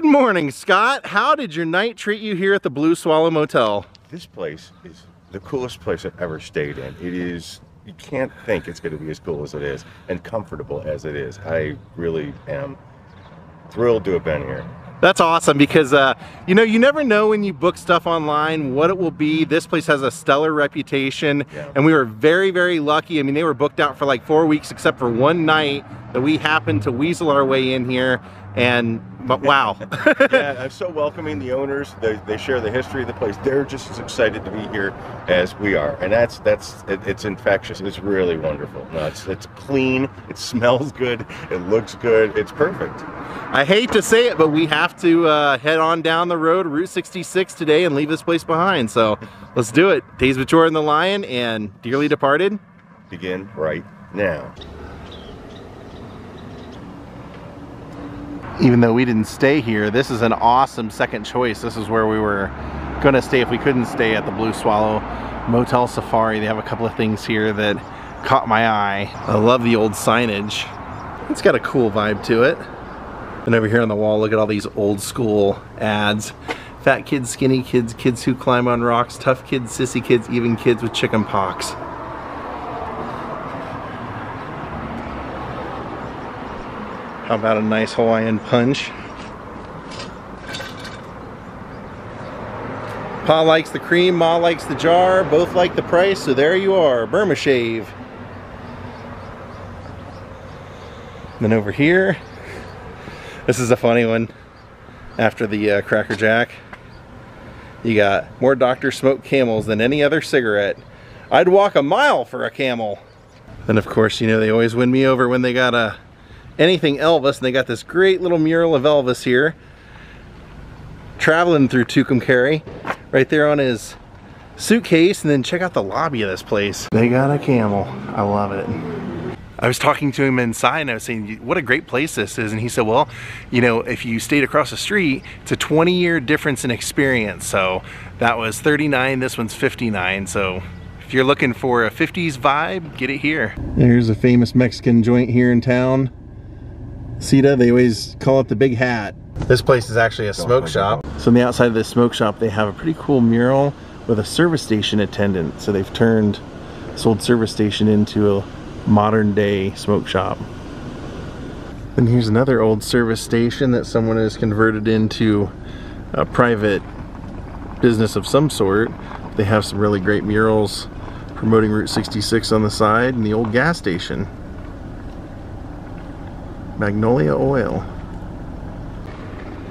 good morning, Scott. How did your night treat you here at the Blue Swallow Motel? This place is the coolest place I've ever stayed in. It is, you can't think it's going to be as cool as it is and comfortable as it is. I really am thrilled to have been here. That's awesome because, uh, you know, you never know when you book stuff online what it will be. This place has a stellar reputation Yeah. and we were very, very lucky. I mean, they were booked out for like four weeks except for one night that we happened to weasel our way in here and, but wow. yeah, I'm so welcoming. The owners, they, they share the history of the place. They're just as excited to be here as we are, and that's that's it, it's infectious. It's really wonderful. No, it's it's clean. It smells good. It looks good. It's perfect. I hate to say it, but we have to uh, head on down the road, Route 66 today and leave this place behind. So let's do it. Daze with Jordan the Lion and Dearly Departed. Begin right now. Even though we didn't stay here, this is an awesome second choice. This is where we were gonna stay if we couldn't stay at the Blue Swallow Motel Safari. They have a couple of things here that caught my eye. I love the old signage. It's got a cool vibe to it. And over here on the wall, look at all these old school ads. Fat kids, skinny kids, kids who climb on rocks, tough kids, sissy kids, even kids with chicken pox. How about a nice Hawaiian punch? Pa likes the cream, Ma likes the jar, both like the price, so there you are, Burma Shave. Then over here, this is a funny one after the uh, Cracker Jack. You got more Dr. Smoke camels than any other cigarette. I'd walk a mile for a camel. Then of course, you know, they always win me over when they got a anything Elvis and they got this great little mural of Elvis here traveling through Tucumcari right there on his suitcase and then check out the lobby of this place. They got a camel. I love it. I was talking to him inside and I was saying, what a great place this is. And he said, well, you know, if you stayed across the street, it's a 20 year difference in experience. So that was 39, this one's 59. So if you're looking for a 50s vibe, get it here. There's a famous Mexican joint here in town. Cita, they always call it the big hat. This place is actually a smoke shop. So on the outside of this smoke shop, they have a pretty cool mural with a service station attendant. So they've turned this old service station into a modern day smoke shop. Then here's another old service station that someone has converted into a private business of some sort. They have some really great murals promoting Route 66 on the side and the old gas station. Magnolia Oil.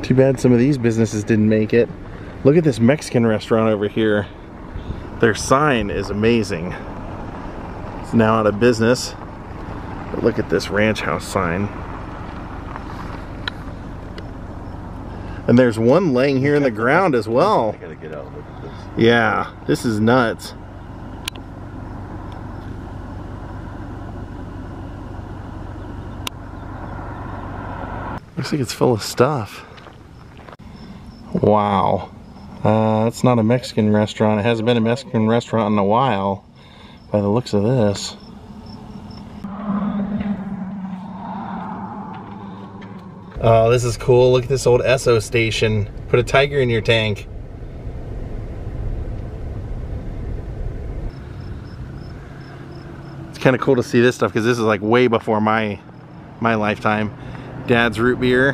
Too bad some of these businesses didn't make it. Look at this Mexican restaurant over here. Their sign is amazing. It's now out of business. But look at this ranch house sign. And there's one laying here in the ground as well. I gotta get out. Look this. Yeah, this is nuts. Looks like it's full of stuff. Wow. Uh, it's not a Mexican restaurant. It hasn't been a Mexican restaurant in a while by the looks of this. Oh, this is cool. Look at this old Esso station. Put a tiger in your tank. It's kind of cool to see this stuff because this is like way before my my lifetime. Dad's root beer.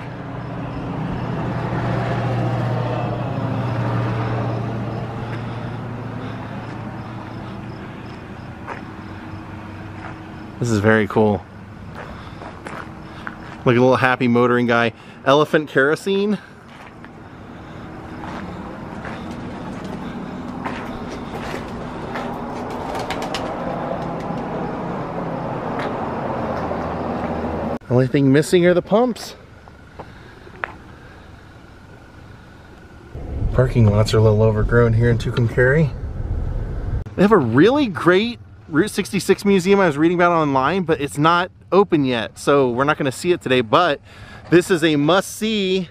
This is very cool. Like a little happy motoring guy. Elephant kerosene. Only thing missing are the pumps. Parking lots are a little overgrown here in Tucumcari. They have a really great Route 66 museum I was reading about online, but it's not open yet, so we're not gonna see it today, but this is a must-see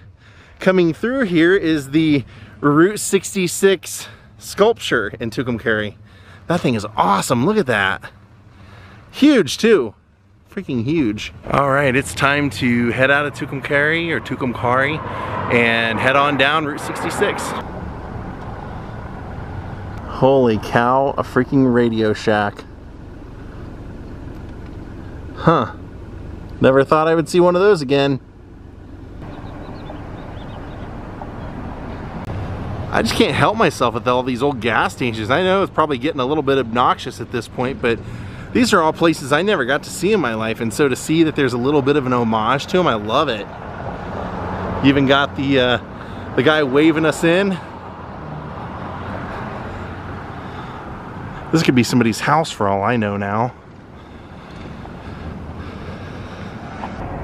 coming through here is the Route 66 sculpture in Tucumcari. That thing is awesome, look at that. Huge too. Freaking huge. All right, it's time to head out of Tucumcari or Tucumcari and head on down Route 66. Holy cow, a freaking Radio Shack. Huh. Never thought I would see one of those again. I just can't help myself with all these old gas stations. I know it's probably getting a little bit obnoxious at this point, but these are all places I never got to see in my life. And so to see that there's a little bit of an homage to them, I love it. You even got the, uh, the guy waving us in. This could be somebody's house for all I know now.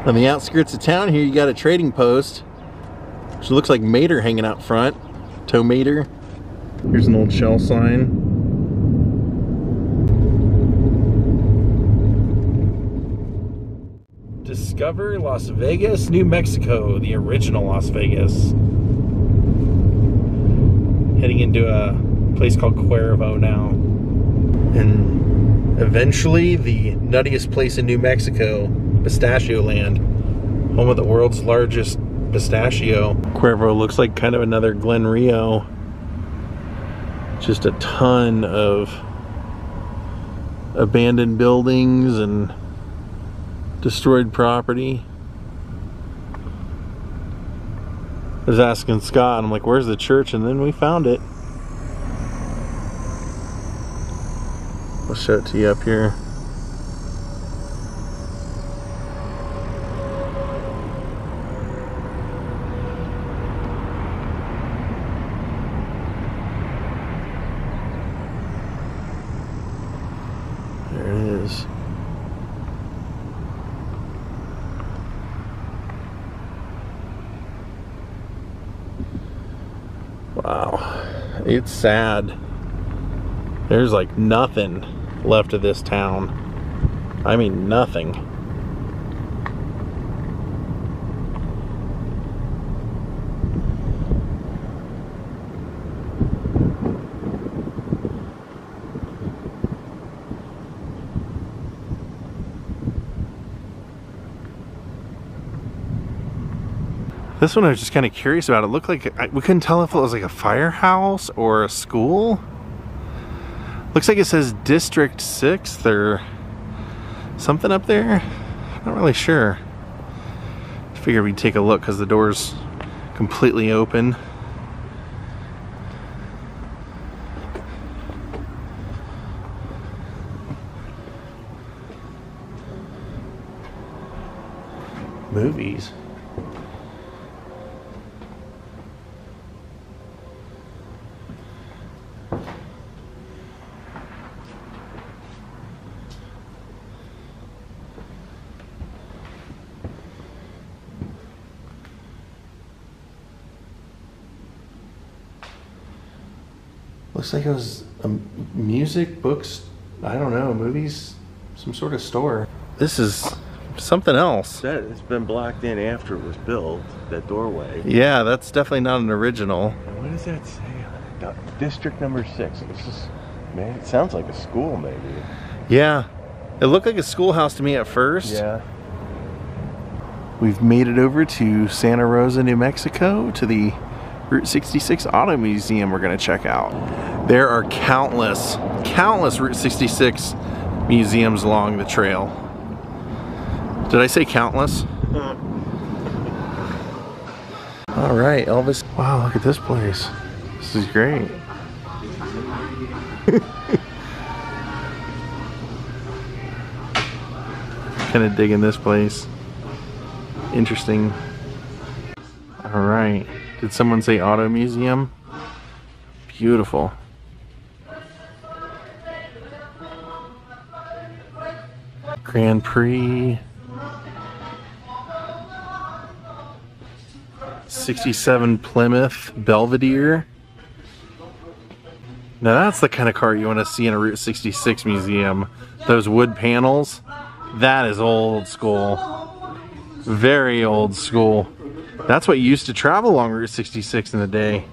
On the outskirts of town here, you got a trading post, which looks like Mater hanging out front. Tow Mater. Here's an old shell sign. Discover Las Vegas, New Mexico, the original Las Vegas. Heading into a place called Cuervo now. And eventually the nuttiest place in New Mexico, Pistachio Land, home of the world's largest pistachio. Cuervo looks like kind of another Glen Rio. Just a ton of abandoned buildings and destroyed property. I was asking Scott, I'm like, where's the church? And then we found it. I'll show it to you up here. There it is. Wow. It's sad. There's like nothing left of this town. I mean, nothing. This one I was just kind of curious about. It looked like I, we couldn't tell if it was like a firehouse or a school. Looks like it says District 6th or something up there. Not really sure. Figured we'd take a look because the door's completely open. Movies. Looks like it was a music, books, I don't know, movies, some sort of store. This is something else. That it's been blocked in after it was built. That doorway. Yeah, that's definitely not an original. What does that say? Uh, District number six. This is man. It sounds like a school, maybe. Yeah, it looked like a schoolhouse to me at first. Yeah. We've made it over to Santa Rosa, New Mexico to the Route 66 Auto Museum we're going to check out. There are countless, countless Route 66 museums along the trail. Did I say countless? Uh-huh. All right, Elvis. Wow, look at this place. This is great. kind of digging this place. Interesting. All right. Did someone say auto museum? Beautiful. Grand Prix. 67 Plymouth Belvedere. Now that's the kind of car you want to see in a Route 66 museum. Those wood panels. That is old school. Very old school. That's what you used to travel along Route 66 in the day.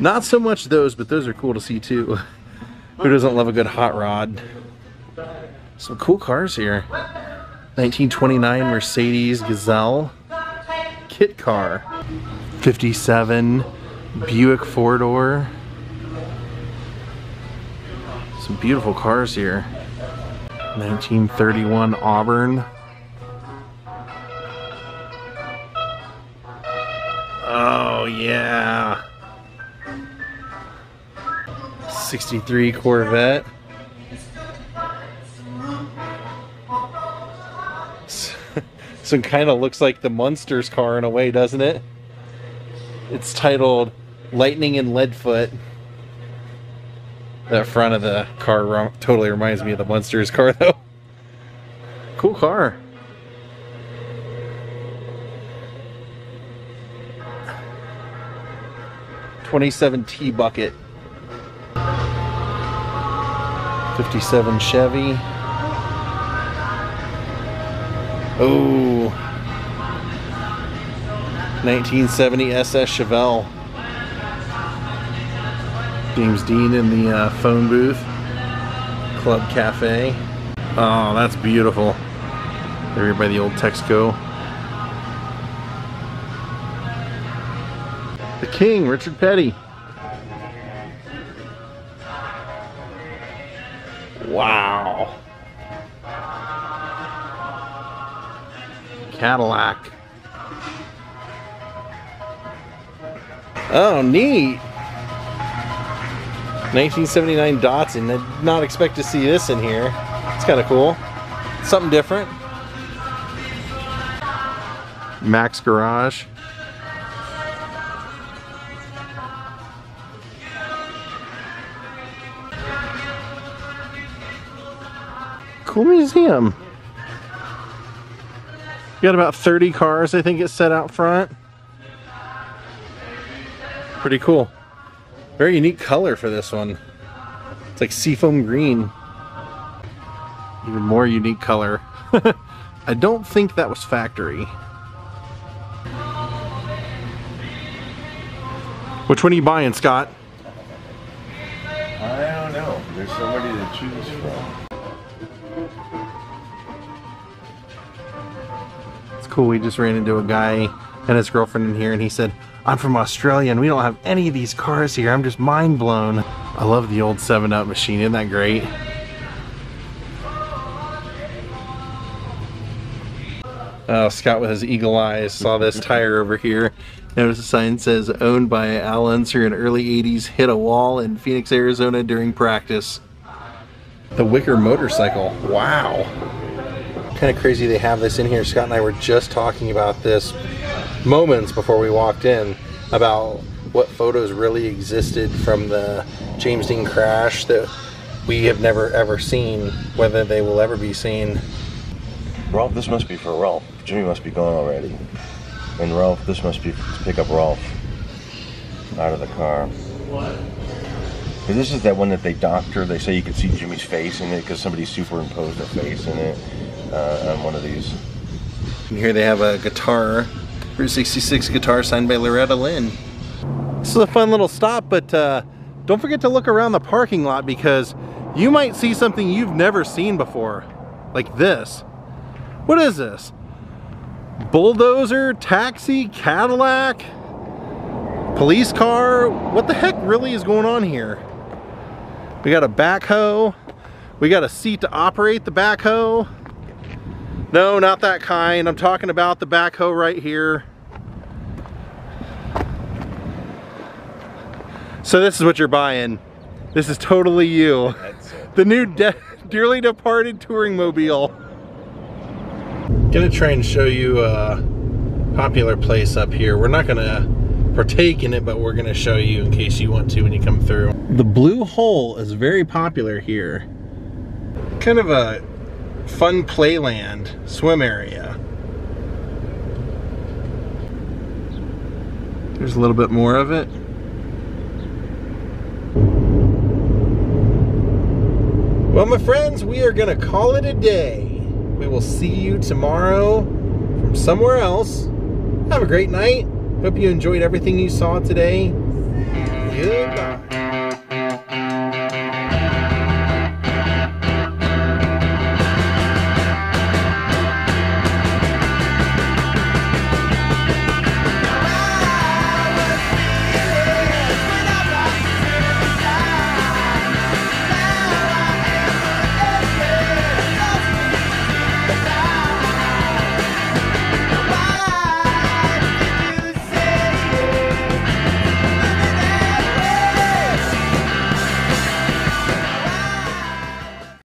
Not so much those, but those are cool to see too. Who doesn't love a good hot rod? Some cool cars here. 1929 Mercedes Gazelle kit car. 57 Buick four-door. Some beautiful cars here. 1931 Auburn. Oh yeah. 63 Corvette. So it kind of looks like the Munsters car in a way, doesn't it? It's titled Lightning and Leadfoot. The front of the car totally reminds me of the Munsters car, though. Cool car. Twenty-seven T bucket. Fifty-seven Chevy. Oh. 1970 SS Chevelle. James Dean in the uh, phone booth. Club Cafe. Oh, that's beautiful. By the old Texaco. King, Richard Petty. Wow. Cadillac. Oh, neat. 1979 Datsun. I did not expect to see this in here. It's kind of cool. Something different. Max Garage. Cool museum. Got about 30 cars, I think it's set out front. Pretty cool. Very unique color for this one. It's like seafoam green. Even more unique color. I don't think that was factory. Which one are you buying, Scott? Cool. We just ran into a guy and his girlfriend in here and he said, I'm from Australia and we don't have any of these cars here. I'm just mind blown. I love the old 7-Up machine. Isn't that great? Oh, Scott with his eagle eyes saw this tire over here. Notice the sign says owned by Al Unser in early 80s hit a wall in Phoenix, Arizona during practice. The Wicker motorcycle. Wow kind of crazy they have this in here. Scott and I were just talking about this moments before we walked in about what photos really existed from the James Dean crash that we have never ever seen, whether they will ever be seen. Ralph, this must be for Ralph. Jimmy must be gone already. And Ralph, this must be to pick up Ralph out of the car. What? This is that one that they doctor. They say you can see Jimmy's face in it because somebody superimposed a face in it uh, on one of these. And here they have a guitar, Route 66 guitar signed by Loretta Lynn. This is a fun little stop, but uh, don't forget to look around the parking lot because you might see something you've never seen before, like this. What is this? Bulldozer, taxi, Cadillac, police car? What the heck really is going on here? We got a backhoe. We got a seat to operate the backhoe. No, not that kind. I'm talking about the backhoe right here. So this is what you're buying. This is totally you. The new de dearly departed touring mobile. Gonna try and show you a popular place up here. We're not gonna partake in it, but we're gonna show you in case you want to when you come through. The Blue Hole is very popular here. Kind of a fun playland swim area. There's a little bit more of it. Well, my friends, we are going to call it a day. We will see you tomorrow from somewhere else. Have a great night. Hope you enjoyed everything you saw today. Goodbye.